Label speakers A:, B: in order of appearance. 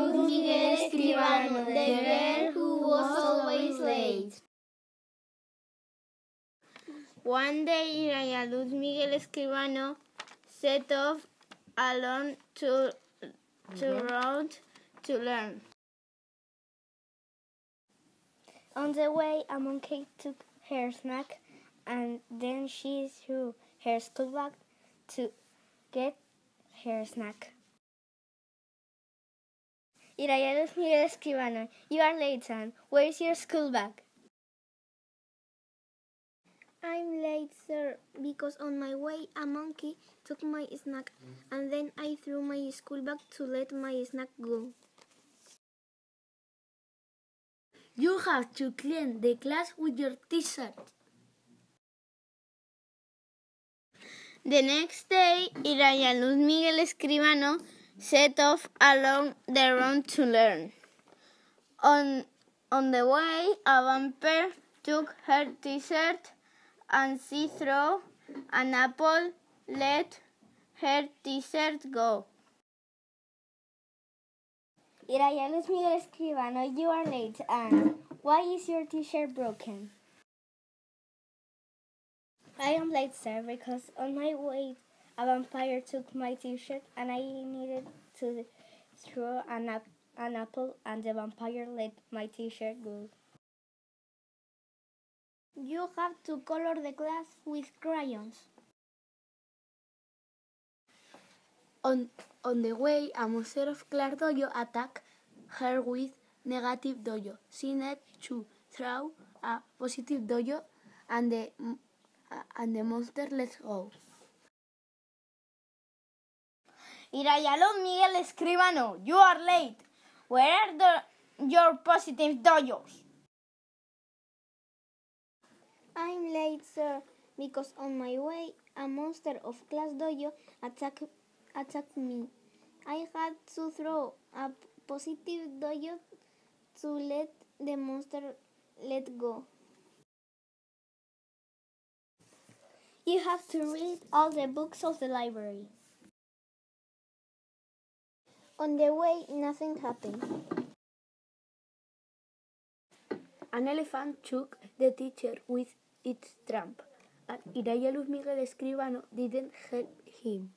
A: Luz Miguel Escribano, the girl who was always late.
B: One day, Iraya Luz Miguel Escribano set off alone to, to mm-hmm. road to learn.
C: On the way, a monkey took her snack and then she threw her school bag to get her snack. Iraya Luz Miguel Escribano, you are late, son. Where's your school bag?
B: I'm late, sir, because on my way a monkey took my snack and then I threw my school bag to let my snack go.
D: You have to clean the class with your t-shirt.
B: The next day, Iraya Luz Miguel Escribano set off along the road to learn. On, on the way, a vampire took her t-shirt and she threw an apple, let her t-shirt go.
C: Iraya Luz Miguel Escribano, you are late and why is your t-shirt broken? I am late, sir, because on my way a vampire took my t-shirt and I needed to throw an, ap- an apple and the vampire let my t-shirt go.
A: You have to color the class with crayons.
D: On, on the way, a monster of Class Dojo attacked her with negative dojo. She needed to throw a positive dojo and the, and the monster let go.
B: Iraya Miguel Escribano, you are late. Where are the, your positive dojos?
A: I'm late, sir, because on my way a monster of class dojo attacked attacked me. I had to throw a positive dojo to let the monster let go.
C: You have to read all the books of the library.
A: On the way, nothing happened.
D: An elephant took the teacher with its trunk, and Iraya Luz Miguel Escribano didn't help him.